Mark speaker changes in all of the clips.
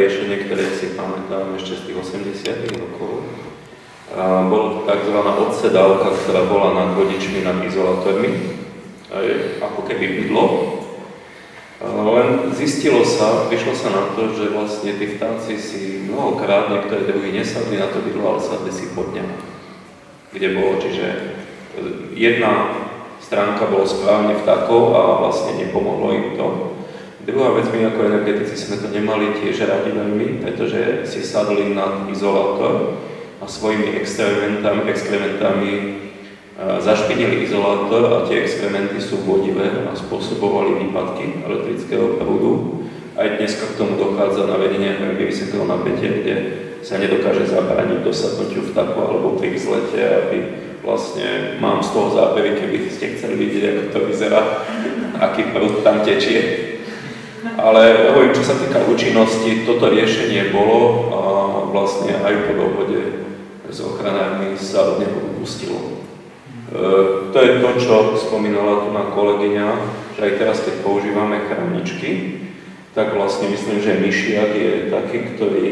Speaker 1: riešenie, ktoré si pamätám ešte z tých 80 rokov. A bolo to tzv. odsedávka, ktorá bola nad vodičmi, nad izolátormi. Ako keby bydlo. Len zistilo sa, vyšlo sa na to, že vlastne tí vtáci si mnohokrát niektoré druhy nesadli na to bydlo, ale sadli si pod ňa, kde bolo. Čiže jedna stránka bolo správne vtákov a vlastne nepomohlo im to. Druhá vec, my ako energetici sme to nemali tiež radi veľmi, pretože si sadli na izolátor a svojimi experimentami, experimentami zašpinili izolátor a tie experimenty sú vodivé a spôsobovali výpadky elektrického prúdu. Aj dneska k tomu dochádza na vedenie vysvetlého napätie, kde sa nedokáže zabrániť dosadnutiu vtaku alebo pri vzlete, aby vlastne mám z toho zábery, keby ste chceli vidieť, ako to vyzerá, aký prúd tam tečie. Ale hovorím, čo sa týka účinnosti, toto riešenie bolo a vlastne aj po dohode s ochranármi sa od neho upustilo. E, to je to, čo spomínala tu na kolegyňa, že aj teraz, keď používame chráničky, tak vlastne myslím, že myšiak je taký, ktorý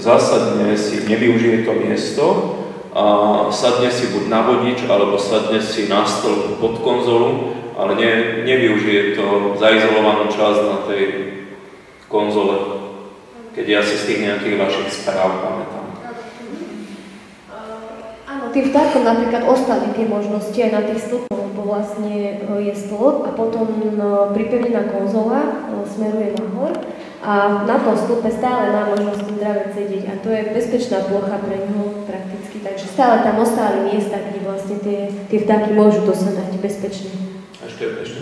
Speaker 1: zásadne si nevyužije to miesto a sadne si buď na vodič, alebo sadne si na stĺp pod konzolu ale ne, nevyužije to zaizolovanú časť na tej konzole, keď ja si z tých nejakých vašich správ pamätám.
Speaker 2: Áno, tým vtákom napríklad ostali tie možnosti aj na tých stĺpoch, lebo vlastne e, je stĺp a potom no, pripevnená konzola e, smeruje nahor a na tom stĺpe stále má možnosť ten dravec sedieť a to je bezpečná plocha pre ňoho prakticky, takže stále tam ostali miesta, kde vlastne tie, tie vtáky môžu dosadať bezpečne.
Speaker 1: Ešte, ešte,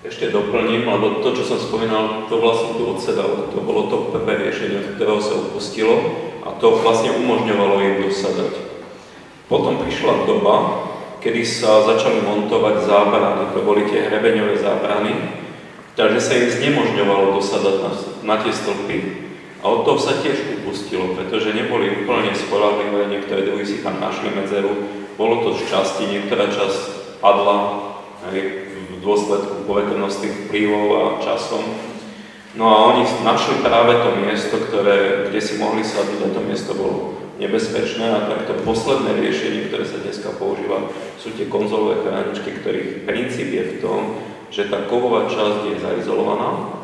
Speaker 1: ešte doplním, lebo to, čo som spomínal, to vlastne tu odsedalo, to bolo to prvé riešenie, od ktorého sa upustilo a to vlastne umožňovalo im dosadať. Potom prišla doba, kedy sa začali montovať zábrany, to boli tie hrebeňové zábrany, takže sa im znemožňovalo dosadať na, na tie stĺpy a od toho sa tiež upustilo, pretože neboli úplne spolahlivé, niektoré druhy si tam našli medzeru, bolo to z časti, niektorá časť padla, hej, v dôsledku poveternostných vplyvov a časom. No a oni našli práve to miesto, ktoré, kde si mohli sadnúť a to miesto bolo nebezpečné a takto posledné riešenie, ktoré sa dneska používa, sú tie konzolové chráničky, ktorých princíp je v tom, že tá kovová časť je zaizolovaná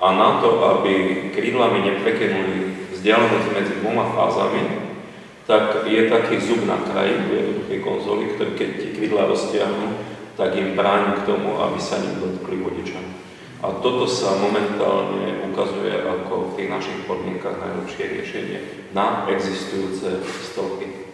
Speaker 1: a na to, aby krídlami neprekynuli vzdialenosť medzi dvoma fázami, tak je taký zub na kraji jednoduchej konzoly, ktorý keď tie krídla roztiahnu, tak im bráni k tomu, aby sa nedotkli vodiča. A toto sa momentálne ukazuje ako v tých našich podmienkach najlepšie riešenie na existujúce stĺpy.